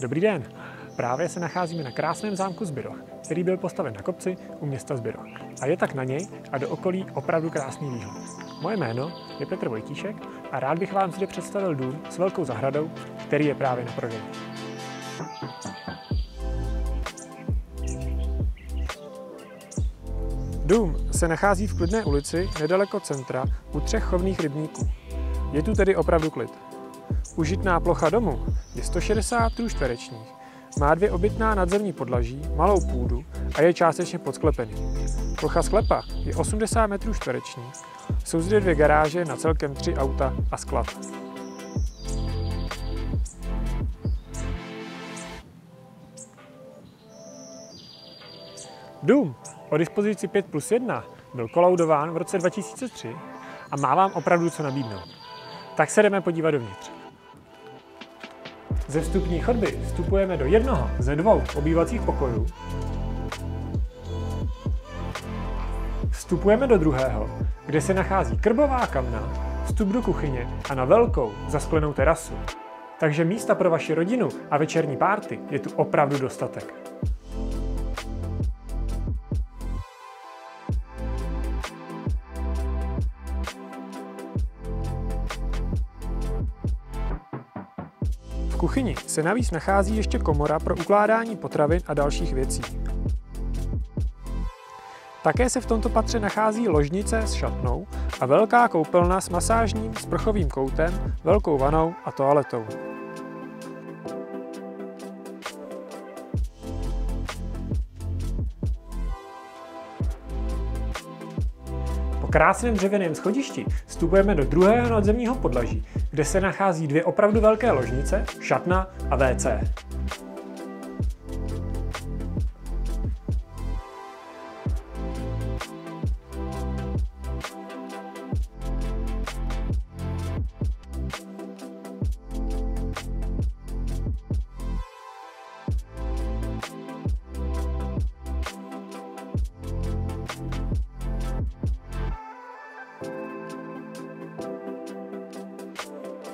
Dobrý den. Právě se nacházíme na krásném zámku Zbyroch, který byl postaven na kopci u města Zbyroch. A je tak na něj a do okolí opravdu krásný výhled. Moje jméno je Petr Vojtíšek a rád bych vám zde představil dům s velkou zahradou, který je právě na prodej. Dům se nachází v klidné ulici nedaleko centra u třech chovných rybníků. Je tu tedy opravdu klid. Užitná plocha domu je 160 m čtverečních, má dvě obytná nadzemní podlaží, malou půdu a je částečně podsklepený. Plocha sklepa je 80 m čtverečních, jsou zde dvě garáže na celkem tři auta a sklad. Dům o dispozici 5 plus 1 byl kolaudován v roce 2003 a má vám opravdu co nabídnout. Tak se jdeme podívat dovnitř. Ze vstupní chodby vstupujeme do jednoho ze dvou obývacích pokojů. Vstupujeme do druhého, kde se nachází krbová kamna, vstup do kuchyně a na velkou zasklenou terasu. Takže místa pro vaši rodinu a večerní párty je tu opravdu dostatek. Kuchyni se navíc nachází ještě komora pro ukládání potravin a dalších věcí. Také se v tomto patře nachází ložnice s šatnou a velká koupelna s masážním sprchovým koutem, velkou vanou a toaletou. Krásném dřevěném schodišti vstupujeme do druhého nadzemního podlaží, kde se nachází dvě opravdu velké ložnice, šatna a WC.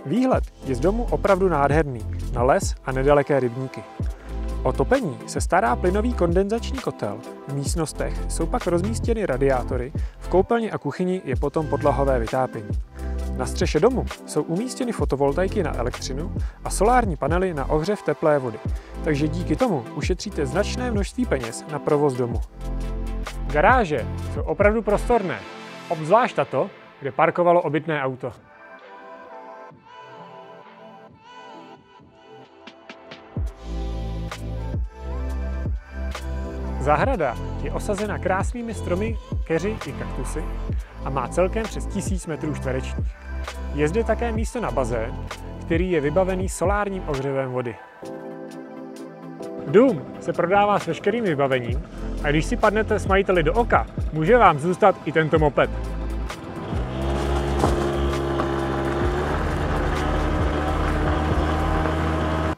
Výhled je z domu opravdu nádherný, na les a nedaleké rybníky. O topení se stará plynový kondenzační kotel, v místnostech jsou pak rozmístěny radiátory, v koupelně a kuchyni je potom podlahové vytápění. Na střeše domu jsou umístěny fotovoltaiky na elektřinu a solární panely na ohřev teplé vody, takže díky tomu ušetříte značné množství peněz na provoz domu. Garáže jsou opravdu prostorné, obzvlášť tato, kde parkovalo obytné auto. Zahrada je osazena krásnými stromy, keři i kaktusy a má celkem přes 1000 metrů čtverečních. Je zde také místo na bazén, který je vybavený solárním ohřevem vody. Dům se prodává s veškerým vybavením a když si padnete s majiteli do oka, může vám zůstat i tento moped.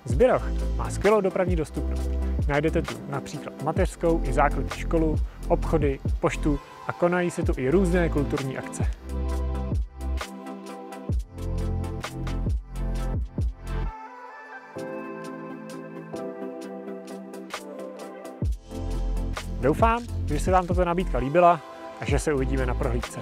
Zběroch má skvělou dopravní dostupnost. Najdete tu například mateřskou i základní školu, obchody, poštu a konají se tu i různé kulturní akce. Doufám, že se vám tato nabídka líbila a že se uvidíme na prohlídce.